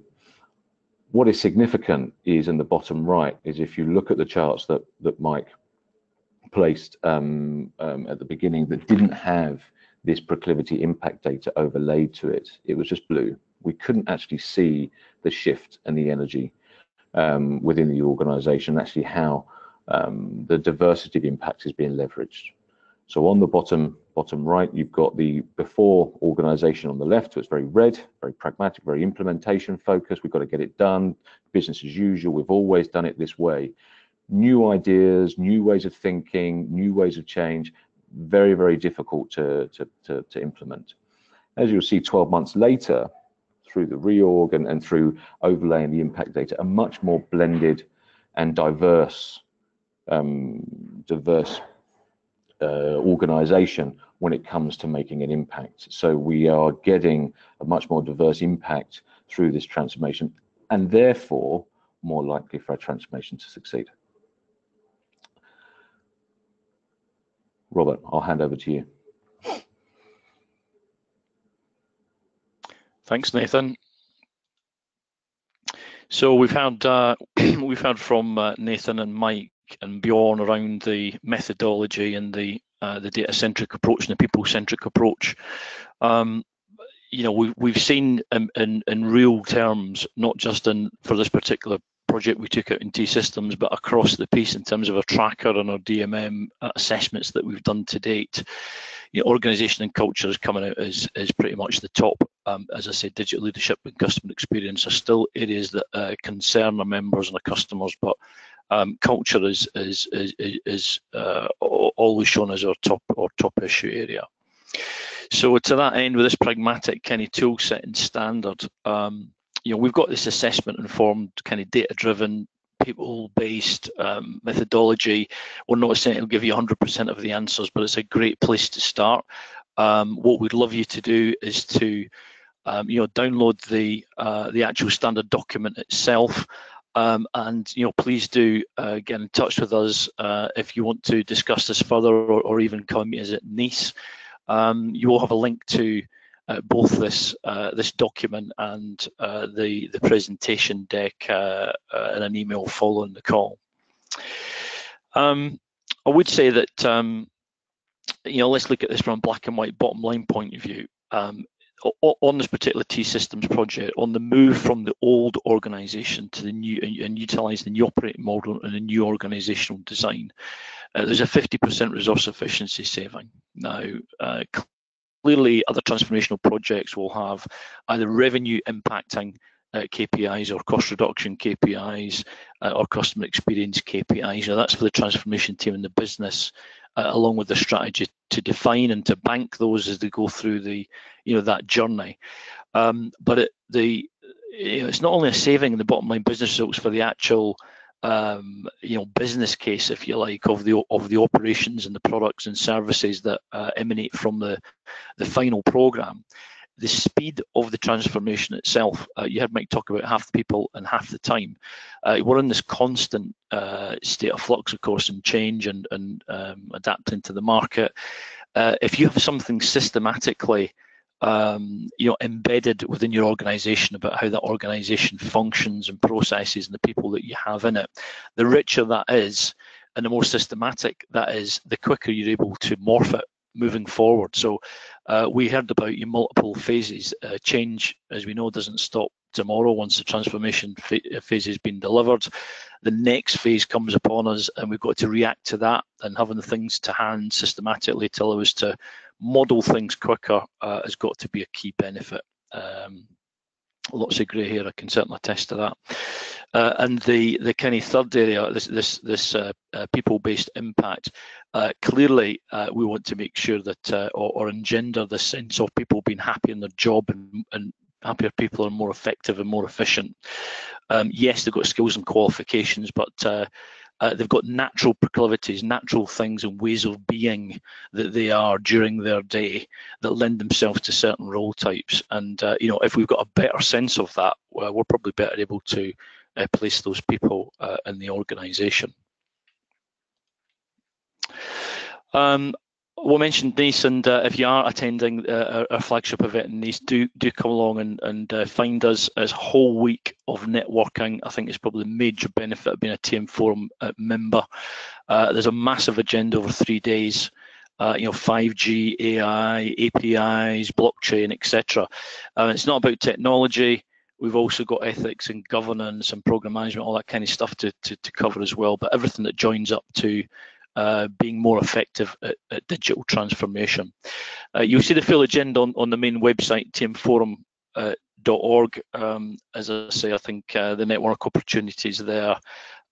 What is significant is in the bottom right is if you look at the charts that that Mike placed um, um, at the beginning that didn't have this proclivity impact data overlaid to it, it was just blue. We couldn't actually see the shift and the energy um, within the organization, actually how um, the diversity of impact is being leveraged. So on the bottom bottom right, you've got the before organization on the left, so it's very red, very pragmatic, very implementation focused. We've got to get it done, business as usual. We've always done it this way. New ideas, new ways of thinking, new ways of change, very, very difficult to, to, to, to implement. As you'll see 12 months later, through the reorg and, and through overlaying the impact data, a much more blended and diverse um, diverse uh, organization when it comes to making an impact. So we are getting a much more diverse impact through this transformation and therefore more likely for our transformation to succeed. Robert, I'll hand over to you. Thanks, Nathan. So we've had uh, we've heard from uh, Nathan and Mike and Bjorn around the methodology and the uh, the data centric approach and the people centric approach. Um, you know, we've we've seen in, in, in real terms, not just in for this particular project we took out in T-Systems, but across the piece in terms of our tracker and our DMM assessments that we've done to date. You know, organisation and culture is coming out as, as pretty much the top. Um, as I said, digital leadership and customer experience are still areas that uh, concern our members and our customers, but um, culture is is is, is uh, always shown as our top or top issue area. So to that end, with this pragmatic kind of tool set and standard, um, you know, we've got this assessment informed, kind of data driven, people based um, methodology. We're not saying it'll give you 100% of the answers, but it's a great place to start. Um, what we'd love you to do is to um, you know download the uh, the actual standard document itself um, and you know, please do uh, get in touch with us uh, if you want to discuss this further, or, or even come meet us at Nice. Um, you will have a link to uh, both this uh, this document and uh, the the presentation deck uh, in an email following the call. Um, I would say that um, you know, let's look at this from a black and white bottom line point of view. On this particular T-Systems project, on the move from the old organisation to the new and utilising the new operating model and the new organisational design, uh, there's a 50% resource efficiency saving. Now, uh, clearly, other transformational projects will have either revenue impacting uh, KPIs or cost reduction KPIs uh, or customer experience KPIs. Now, that's for the transformation team in the business uh, along with the strategy to define and to bank those as they go through the, you know, that journey. Um, but it, the, you know, it's not only a saving in the bottom line business results for the actual, um, you know, business case, if you like, of the of the operations and the products and services that uh, emanate from the the final program the speed of the transformation itself. Uh, you heard Mike talk about half the people and half the time. Uh, we're in this constant uh, state of flux, of course, and change and, and um, adapting to the market. Uh, if you have something systematically um, you know, embedded within your organization about how that organization functions and processes and the people that you have in it, the richer that is, and the more systematic that is, the quicker you're able to morph it moving forward. So uh, we heard about your multiple phases. Uh, change, as we know, doesn't stop tomorrow once the transformation phase has been delivered. The next phase comes upon us, and we've got to react to that. And having the things to hand systematically to allow us to model things quicker uh, has got to be a key benefit. Um, lots of grey hair. I can certainly attest to that. Uh, and the the kind of third area, this this this uh, uh, people-based impact. Uh, clearly, uh, we want to make sure that uh, or, or, engender the sense of people being happy in their job and, and happier people are more effective and more efficient. Um, yes, they've got skills and qualifications, but uh, they've got natural proclivities, natural things and ways of being that they are during their day that lend themselves to certain role types. And uh, you know, if we've got a better sense of that, well, we're probably better able to uh, place those people uh, in the organisation. Um, we mentioned Nice, and uh, if you are attending uh, our, flagship event in Nice, do do come along and and uh, find us. It's a whole week of networking. I think it's probably the major benefit of being a TM Forum uh, member. Uh, there's a massive agenda over three days. Uh, you know, 5G, AI, APIs, blockchain, etc. it's not about technology. We've also got ethics and governance and program management, all that kind of stuff to, to, to cover as well. But everything that joins up to uh, being more effective at, at digital transformation. Uh, you'll see the full agenda on, on the main website, tmforum.org. Uh, um, as I say, I think uh, the network opportunities there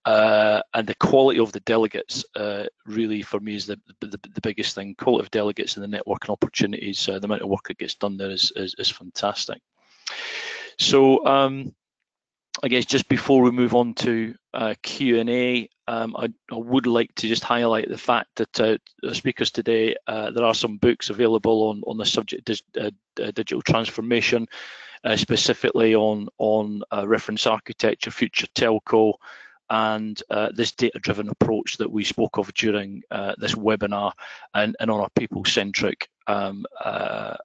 uh, and the quality of the delegates uh, really for me is the, the, the biggest thing. Quality of delegates and the networking opportunities, the amount of work that gets done there is, is, is fantastic. So um, I guess just before we move on to uh, Q&A, um, I, I, would like to just highlight the fact that uh, speakers today, uh, there are some books available on, on the subject of uh, digital transformation, uh, specifically on, on uh, reference architecture, future telco, and this data-driven approach that we spoke of during this webinar and, and on our people-centric um, uh,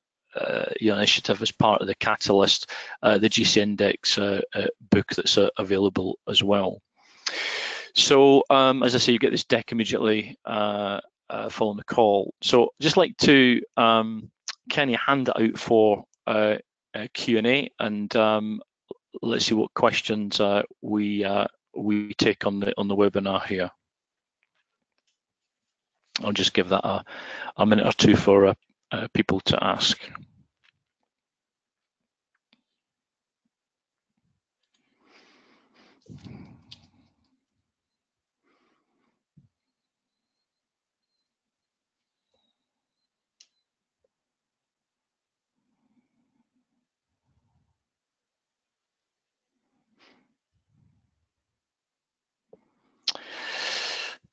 initiative as part of the Catalyst, uh, the GC Index uh, uh, book that's uh, available as well. So um, as I say, you get this deck immediately following the call. So just like to um, kind of hand it out for Q&A and um, let's see what questions we we take on the on the webinar here. I'll just give that a, a minute or two for uh, people to ask.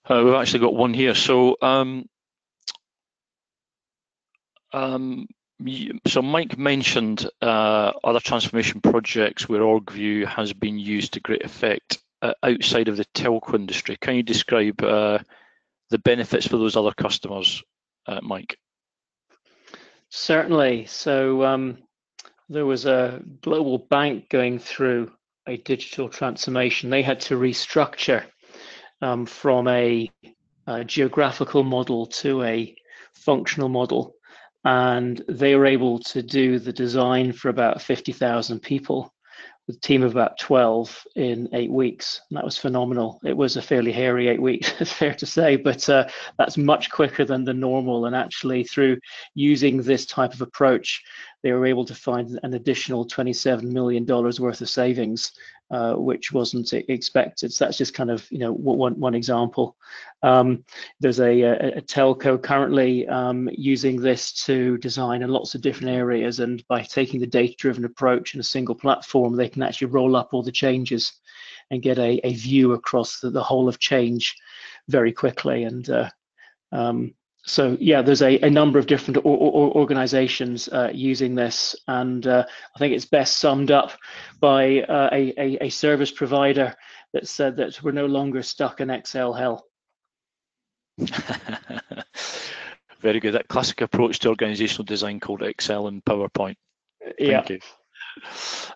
Uh, we've actually got one here. So, um, um, so Mike mentioned uh, other transformation projects where OrgView has been used to great effect uh, outside of the telco industry. Can you describe uh, the benefits for those other customers, uh, Mike? Certainly. So um, there was a global bank going through a digital transformation. They had to restructure um, from a, a, geographical model to a functional model. And they were able to do the design for about 50,000 people with a team of about 12 in eight weeks. And that was phenomenal. It was a fairly hairy eight weeks, it's fair to say, but uh, that's much quicker than the normal. And actually, through using this type of approach, they were able to find an additional $27 million worth of savings uh, which wasn't expected. So that's just kind of you know one one example. Um, there's a, a, a, telco currently um, using this to design in lots of different areas, and by taking the data-driven approach in a single platform, they can actually roll up all the changes and get a, a view across the, the whole of change very quickly. And uh, um, so yeah, there's a, a number of different or, or organizations uh, using this, and uh, I think it's best summed up by uh, a, a, a, service provider that said that we're no longer stuck in Excel hell. Very good. That classic approach to organizational design called Excel and PowerPoint. Thank yeah. you.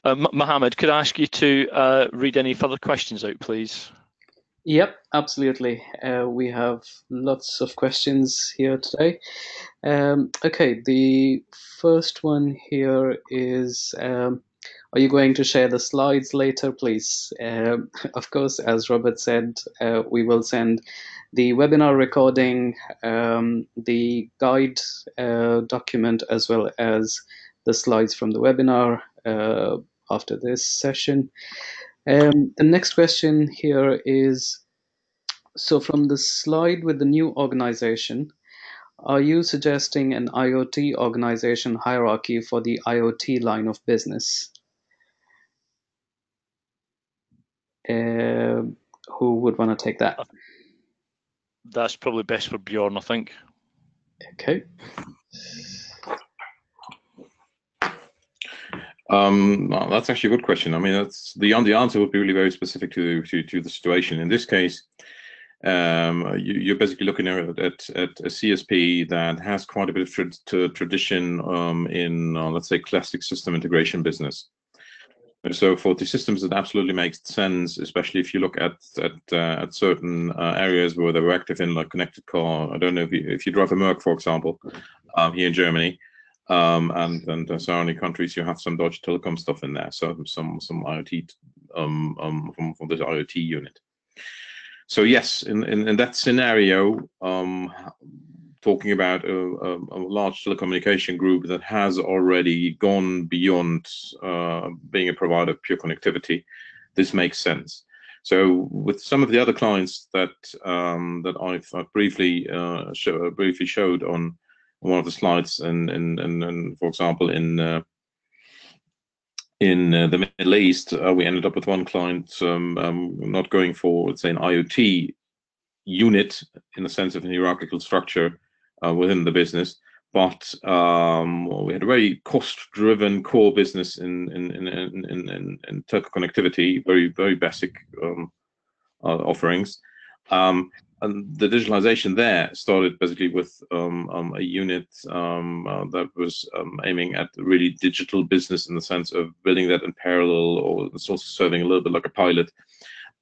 Uh, Mohammed, could I ask you to uh, read any further questions out, please? Yep, absolutely. Uh, we have lots of questions here today. Um, okay, the first one here is um, Are you going to share the slides later, please? Um, of course, as Robert said, uh, we will send the webinar recording, um, the guide uh, document, as well as the slides from the webinar uh, after this session. Um, the next question here is, so from the slide with the new organization, are you suggesting an IoT organization hierarchy for the IoT line of business? Uh, who would want to take that? That's probably best for Bjorn, I think. Okay. Um, well, that's actually a good question. I mean, that's the the answer would be really very specific to to, to the situation. In this case, um, you, are basically looking at, at, at, a CSP that has quite a bit of tra tradition um, in, uh, let's say, classic system integration business. So for T-Systems, it absolutely makes sense, especially if you look at at, uh, at certain uh, areas where they were active in, like connected car. I don't know if you if you drive a Merc, for example, um, here in Germany, Um, and and the surrounding countries, you have some Deutsche Telekom stuff in there, so some some IoT um, um, from from this IoT unit. So yes, in in, in that scenario, um, talking about a, a, a, large telecommunication group that has already gone beyond uh, being a provider of pure connectivity, this makes sense. So with some of the other clients that um, that I've, I've briefly uh, show, briefly showed on one of the slides, and and and, and for example in uh, in uh, the Middle East, uh, we ended up with one client um, um, not going for let's say an IoT unit in the sense of an hierarchical structure uh, within the business, but um, we had a very cost-driven core business in in in in in, in in telco connectivity, very very basic um, uh, offerings. Um, and the digitalization there started basically with um, um, a unit um, uh, that was um, aiming at really digital business in the sense of building that in parallel, or it's also serving a little bit like a pilot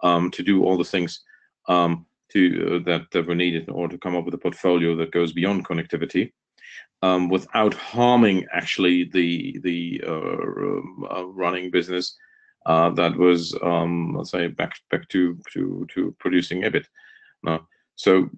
um, to do all the things um, to uh, that, that were needed in order to come up with a portfolio that goes beyond connectivity. without harming actually the the uh, uh running business uh, that was let's say back back to to to producing EBIT. No. So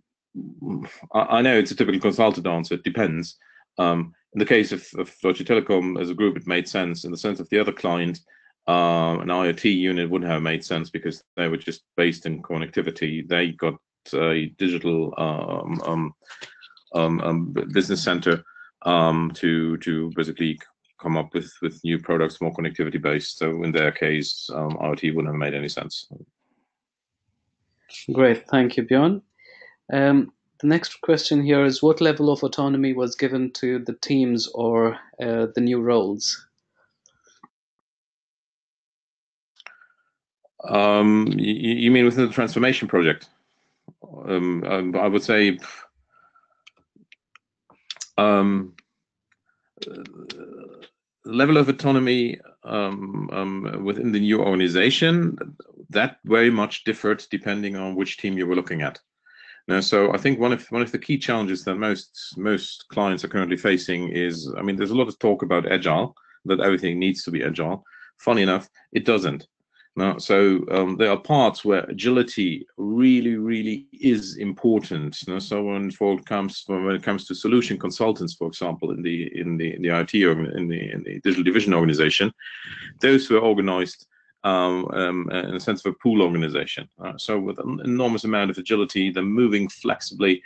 I, I, know it's a typical consultant answer. It depends. Um, in the case of, of Deutsche Telekom as a group, it made sense. In the sense of the other client, uh, an IoT unit wouldn't have made sense because they were just based in connectivity. They got a digital um, um, um, um business center um, to to basically come up with with new products more connectivity based. So in their case, IoT wouldn't have made any sense. Great, thank you, Bjorn. Um, the next question here is what level of autonomy was given to the teams or uh, the new roles? Um, you, you, mean within the transformation project? Um, um I would say um, level of autonomy um, um, within the new organization that very much differed depending on which team you were looking at. Now, so I think one of one of the key challenges that most most clients are currently facing is, I mean, there's a lot of talk about agile, that everything needs to be agile. Funny enough, it doesn't. Now, so um, there are parts where agility really, really is important. You know, so when it comes when it comes to solution consultants, for example, in the in the in the IT or in the in the digital division organization, those who are organized um, um, in a sense of a pool organization. Uh, so with an enormous amount of agility, they're moving flexibly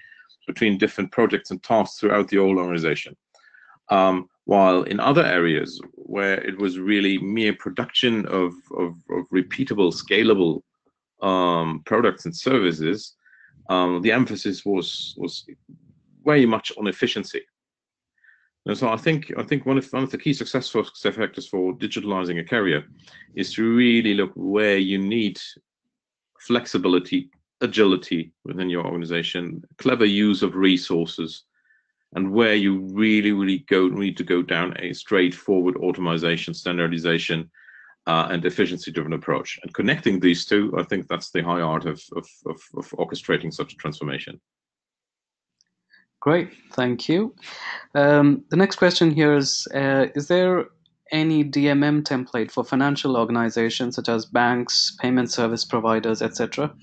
between different projects and tasks throughout the whole organization. Um, while in other areas where it was really mere production of, of, of repeatable, scalable um, products and services, um, the emphasis was was very much on efficiency. And so I think I think one of one of the key success factors for digitalizing a carrier is to really look where you need flexibility, agility within your organization, clever use of resources, and where you really, really go need to go down a straightforward automation, standardization, uh, and efficiency-driven approach. And connecting these two, I think that's the high art of, of, of, of orchestrating such a transformation. Great, thank you. Um, the next question here is, uh, is there any DMM template for financial organizations such as banks, payment service providers, etc.?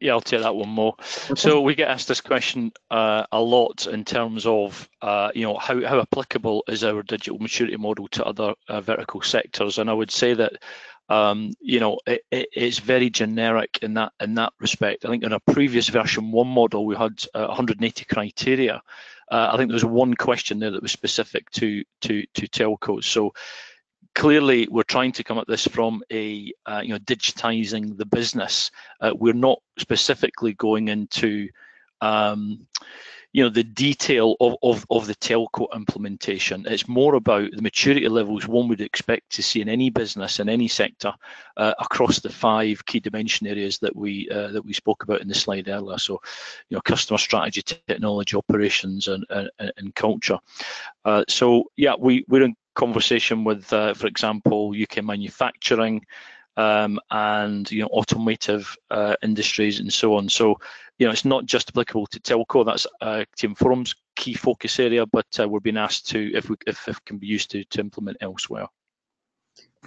Yeah, I'll take that one more. Okay. So we get asked this question uh, a lot in terms of, uh, you know, how, how applicable is our digital maturity model to other uh, vertical sectors? And I would say that um, you know, it, it, it's very generic in that in that respect. I think in a previous version one model we had uh, 180 criteria. Uh, I think there was one question there that was specific to to to telcos. So clearly we're trying to come at this from a uh, you know digitizing the business. Uh, we're not specifically going into um, you know the detail of, of, of the telco implementation. It's more about the maturity levels one would expect to see in any business in any sector uh, across the five key dimension areas that we uh, that we spoke about in the slide earlier. So, you know, customer strategy, technology, operations, and and, and culture. Uh, so yeah, we we're in conversation with, uh, for example, UK manufacturing. Um, and you know automotive uh, industries and so on. So you know, it's not just applicable to telco. That's uh, TM Forum's key focus area, but uh, we're being asked to if we if, if it can be used to to implement elsewhere.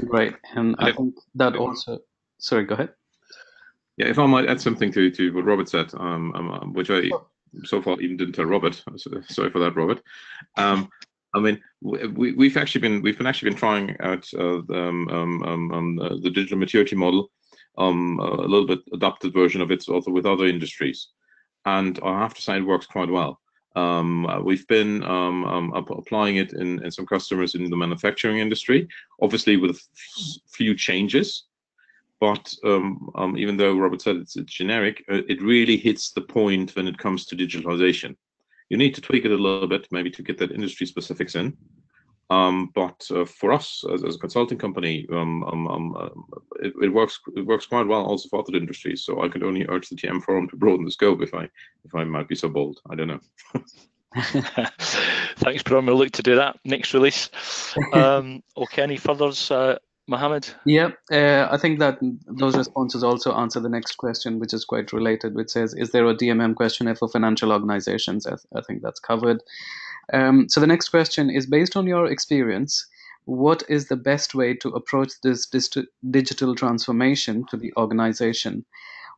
Right, and I think that also. Sorry, go ahead. Yeah, if I might add something to to what Robert said, um, um which I so far even didn't tell Robert. Sorry for that, Robert. Um, I mean, we, we've actually been we've been actually been trying out uh, um, um, um, um uh, the digital maturity model, um, a little bit adapted version of it, also with other industries, and I have to say it works quite well. Um, uh, we've been applying it in, in some customers in the manufacturing industry, obviously with few changes. But even though Robert said it's, it's generic, uh, it really hits the point when it comes to digitalization. You need to tweak it a little bit, maybe to get that industry specifics in. Um, but uh, for us as, as, a consulting company, um, um, um uh, it, it, works. It works quite well also for other industries. So I could only urge the TM forum to broaden the scope if I if I might be so bold. I don't know. Thanks, Bjorn. We'll look to do that next release. Um, okay, any furthers, uh, Mohammed? Yeah, uh, I think that those responses also answer the next question, which is quite related, which says, "Is there a DMM questionnaire for financial organizations?" I, I think that's covered. Um, so the next question is based on your experience, what is the best way to approach this digital transformation to the organization?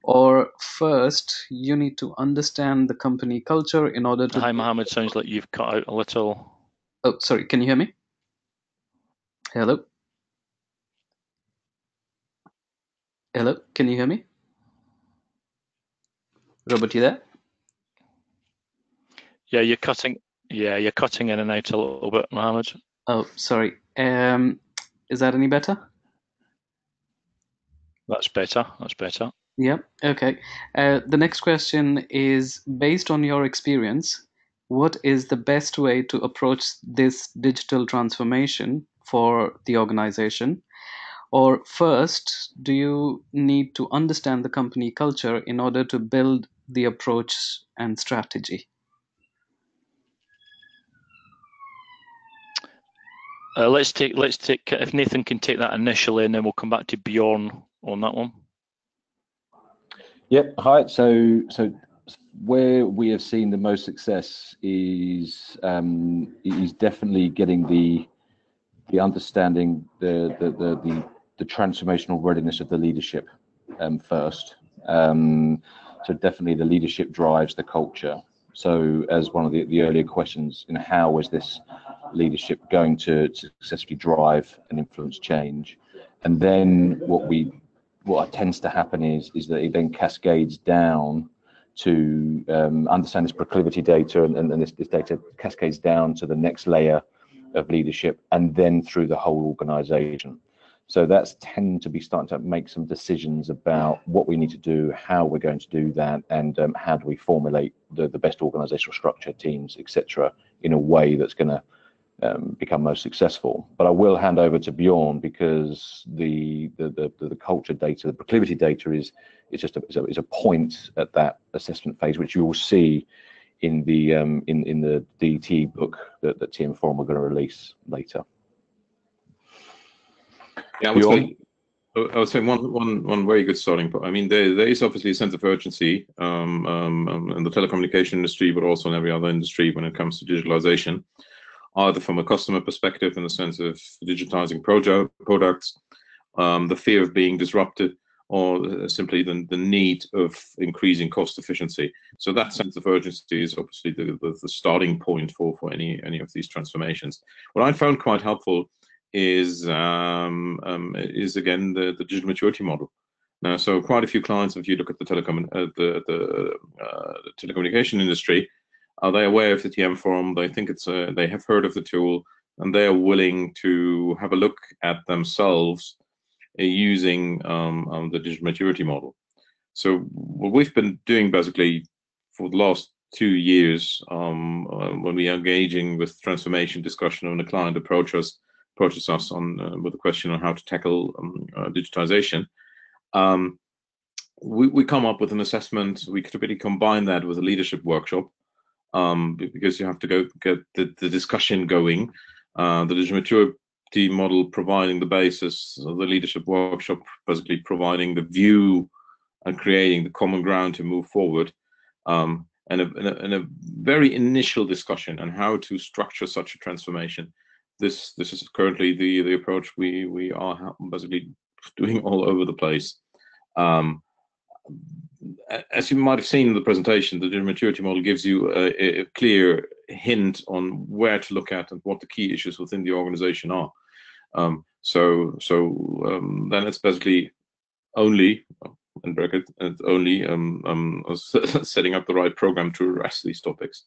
Or first, you need to understand the company culture in order to. Hi, Mohammed. Sounds like you've cut out a little. Oh, sorry. Can you hear me? Hello. Hello. Can you hear me? Robert, you there? Yeah, you're cutting. Yeah, you're cutting in and out a little bit, Mohammed. Oh, sorry. Um, is that any better? That's better. That's better. Yeah. Okay. Uh, the next question is based on your experience, what is the best way to approach this digital transformation for the organization? Or first, do you need to understand the company culture in order to build the approach and strategy? Uh, let's take let's take if Nathan can take that initially, and then we'll come back to Bjorn on that one. Yep. Hi. So so where we have seen the most success is um, is definitely getting the the understanding the the the the, the transformational readiness of the leadership um, first. Um, so definitely the leadership drives the culture. So as one of the, the earlier questions, you know, how is this leadership going to successfully drive and influence change? And then what we what tends to happen is is that it then cascades down to um, understand this proclivity data and, and, and this, this data cascades down to the next layer of leadership and then through the whole organization. So that's tend to be starting to make some decisions about what we need to do, how we're going to do that, and um, how do we formulate the, the best organizational structure, teams, etc., in a way that's going to um, become most successful. But I will hand over to Bjorn because the the, the, the culture data, the proclivity data is is just a, is a, is a point at that assessment phase, which you will see in the um, in in the DT book that, that TM Forum are going to release later. Yeah, I would, say, I would say one, one, one very good starting point. I mean, there, there is obviously a sense of urgency um, um, um, in the telecommunication industry, but also in every other industry when it comes to digitalization, either from a customer perspective in the sense of digitizing project, products, um, the fear of being disrupted, or simply the, the need of increasing cost efficiency. So that sense of urgency is obviously the, the, the starting point for, for any, any of these transformations. What I found quite helpful is um, um, is again the, the digital maturity model. Now, so quite a few clients, if you look at the telecom uh, the the, uh, the, telecommunication industry, are they aware of the TM forum? They think it's a, they have heard of the tool, and they are willing to have a look at themselves uh, using um, um, the digital maturity model. So what we've been doing basically for the last two years, um, uh, when we are engaging with transformation discussion when a client approach us approaches us on uh, with a question on how to tackle um, uh, digitization. Um, we, we come up with an assessment. We could really combine that with a leadership workshop um, because you have to go get the, the discussion going. Uh, the digital maturity model providing the basis, of the leadership workshop basically providing the view and creating the common ground to move forward. Um, and a, and a, and a very initial discussion on how to structure such a transformation. This this is currently the the approach we we are basically doing all over the place. Um, as you might have seen in the presentation, the maturity model gives you a, a, clear hint on where to look at and what the key issues within the organization are. Um, so, so um, then it's basically only in bracket and only um, um, setting up the right program to address these topics,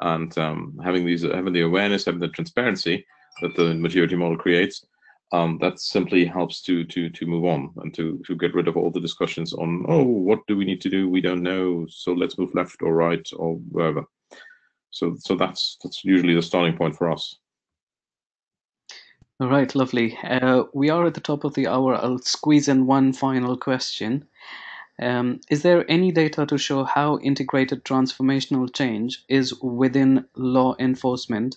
and um, having these having the awareness, having the transparency that the maturity model creates, um, that simply helps to to to move on and to to get rid of all the discussions on oh what do we need to do? We don't know. So let's move left or right or wherever. So so that's that's usually the starting point for us. All right lovely. Uh, we are at the top of the hour. I'll squeeze in one final question um, is there any data to show how integrated transformational change is within law enforcement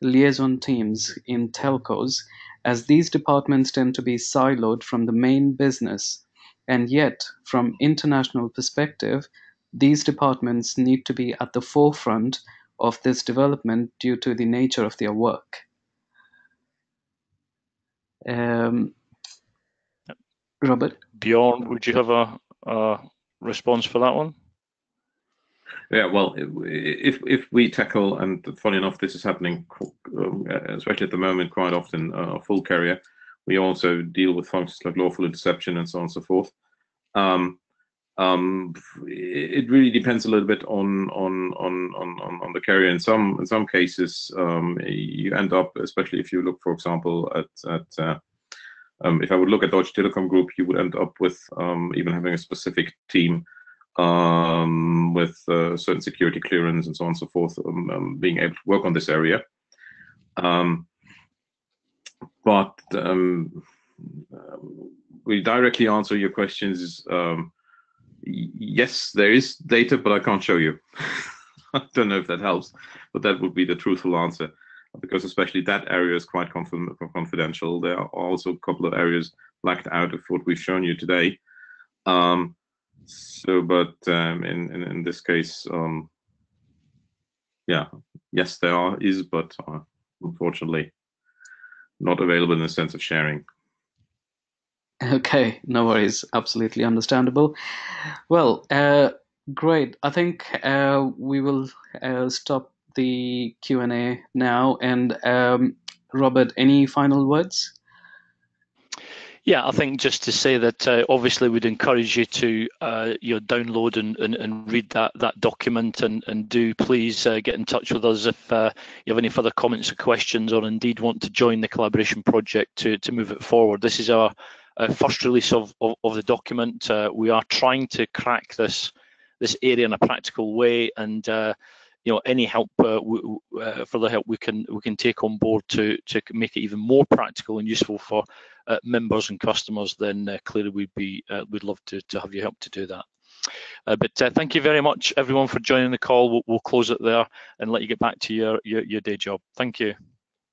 liaison teams in telcos as these departments tend to be siloed from the main business, and yet, from international perspective, these departments need to be at the forefront of this development due to the nature of their work. Um, Robert? Bjorn, would you have a, a response for that one? Yeah, well, if if we tackle, and funny enough, this is happening, um, especially at the moment, quite often, uh, full carrier. We also deal with functions like lawful interception and so on and so forth. Um, um, it really depends a little bit on on on on on the carrier. In some in some cases, um, you end up, especially if you look, for example, at at uh, um, if I would look at Deutsche Telekom Group, you would end up with um, even having a specific team um, with uh, certain security clearance and so on and so forth, um, um, being able to work on this area. Um, but we directly answer your questions. Yes, there is data, but I can't show you. I don't know if that helps, but that would be the truthful answer because especially that area is quite confidential. There are also a couple of areas blacked out of what we've shown you today. Um, so, but um, in, in, in this case, um, yeah, yes, there are is, but uh, unfortunately, not available in the sense of sharing. Okay, no worries. Absolutely understandable. Well, uh, great. I think uh, we will uh, stop the Q and A now. And um, Robert, any final words? Yeah, I think just to say that uh, obviously we'd encourage you to uh, you know download and, and, and read that that document and and do please uh, get in touch with us if uh, you have any further comments or questions or indeed want to join the collaboration project to to move it forward. This is our, our first release of of, of the document. Uh, we are trying to crack this this area in a practical way and uh, you know any help uh, uh, further help we can we can take on board to to make it even more practical and useful for uh, members and customers then uh, clearly we'd be uh, we'd love to, to have you help to do that. Uh, but thank you very much everyone for joining the call. We'll, we'll, close it there and let you get back to your, your your day job. Thank you